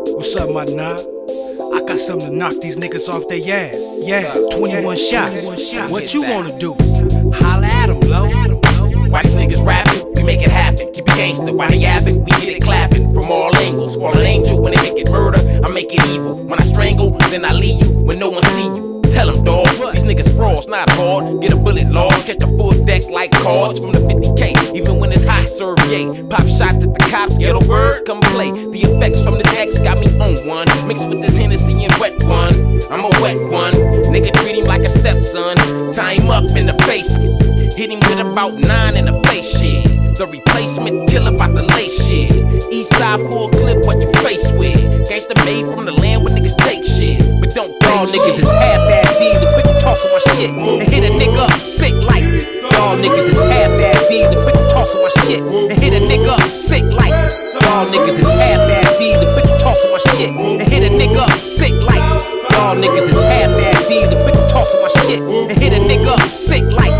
What's up, my knob? I got something to knock these niggas off their ass. Yeah, 21 shots. What you wanna do? Holla at them, low. Why these niggas rapping? We make it happen. Keep it gangster. Why they yapping? We get it clapping from all angles. For an angel when they make it murder, I make it evil. When I strangle, then I leave you when no one see you. Tell them, dawg, these niggas frauds, not hard. Get a bullet lost, catch a full deck like cards from the 50k. Even when it's hot, serve yay. Pop shots at the cops, get a word, come play. The effects from this X got me on one. Mixed with this Hennessy and wet one. I'm a wet one. Nigga treat him like a stepson. Tie him up in the basement. Hit him with about nine in the face shit. The replacement killer about the lay shit. East side full clip, what you face with. Gangsta made from the land where niggas take shit. But don't Y'all niggas is half-ass D's and quick to toss on my shit. And hit a nigga up sick like Y'all niggas is half-ass D's and quick to toss on my shit. And hit a nigga up sick like Y'all niggas is half-ass shit. And hit a nigga up sick like Y'all niggas is half-ass D's and to toss my shit. And hit a nigga up sick like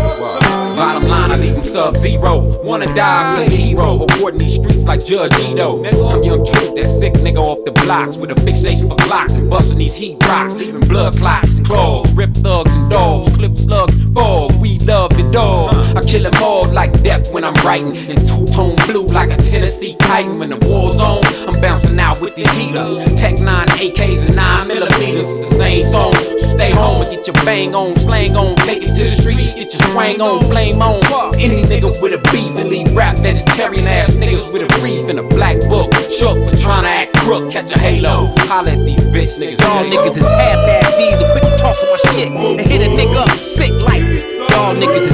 Bottom line, I leave him sub zero. Wanna die, play hero. Awarding these streets like Judge Ito. I'm young truth, that sick nigga off the blocks with a fixation for blocks and busting these heat rocks, leaving blood clots and clogs. Rip thugs and dogs, clip slugs, fog. We love the dog. Them all like death when I'm writing. In two tone blue like a Tennessee Titan. When the war's on, I'm bouncing out with these heaters. Tech 9 AKs and 9 millimeters. It's the same song. So stay home and get your bang on, slang on, take it to the street, get your swang on, flame on. Any nigga with a beef and leave rap vegetarian ass niggas with a brief and a black book. Shook for trying to act crook, catch a halo. Holla at these bitch niggas. Y'all niggas is half-ass D's quick to toss on my shit. And hit a nigga up sick like Y'all niggas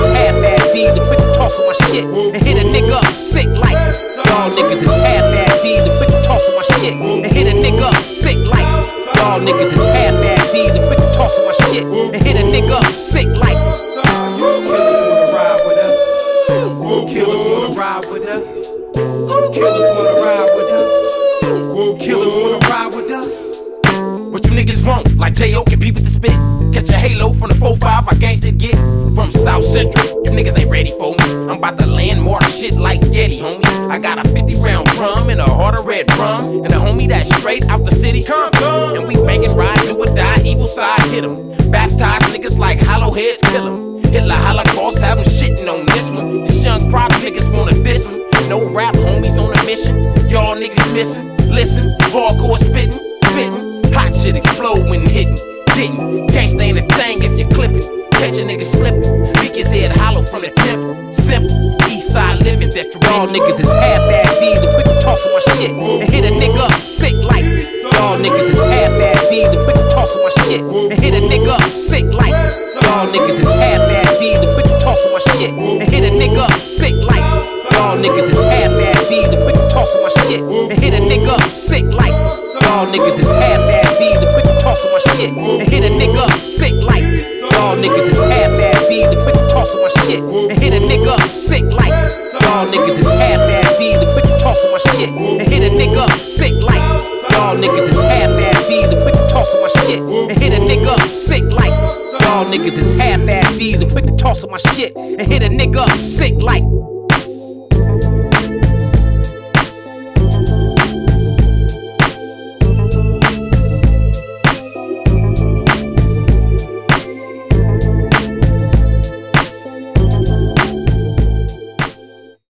Y'all niggas is half-ass D's and quick to toss my shit. And hit a nigga up sick like Y'all niggas is half-ass D's and quick to toss my shit. And hit a nigga up sick like Killers wanna ride with us. Killers wanna ride with us. Killers wanna ride with us. Killers wanna ride with us. What you niggas want? Like Jayo can with the spit. Catch a halo from the 4-5, I gangsta get. From South Central, you niggas ain't ready for me. I'm about to land more shit like Getty, homie. I got a 50 round drum and a of red rum. And a homie that's straight out the city. Come, come. And we bangin' ride, do or die, evil side hit 'em. Baptize niggas like hollow heads, kill 'em. Hitler Holocaust, have 'em shitting on this one. This young prop niggas wanna diss 'em. No rap, homies on a mission. Y'all niggas missing. Listen, hardcore spittin', spittin'. Hot shit explode when hitting. Didn't. Can't stay in a thing if you clip it. Catch a nigga slipping. Leak his head hollow from the temple. Simple. East side living detrimental. Y'all niggas is half-ass D's and quick to toss on my shit. And hit a nigga up sick like Y'all niggas is half-ass D's and quick to toss on my shit. And hit a nigga up sick like Y'all niggas is half-ass D's and quick to toss on my shit. And hit a nigga up sick like Y'all niggas is half-ass D's and quick to toss on my shit. And hit a nigga up sick like Y'all niggas is half-ass shit. And hit a nigga up sick like Y'all niggas is half-ass D's and quick to toss on my shit. And hit a nigga up sick like Y'all niggas is half-ass D's and quick to toss on my shit. And hit a nigga up sick like Y'all niggas is half-ass D's and quick to toss on my shit. And hit a nigga up sick like Y'all niggas is half-ass D's and quick to toss on my shit. And hit a nigga up sick like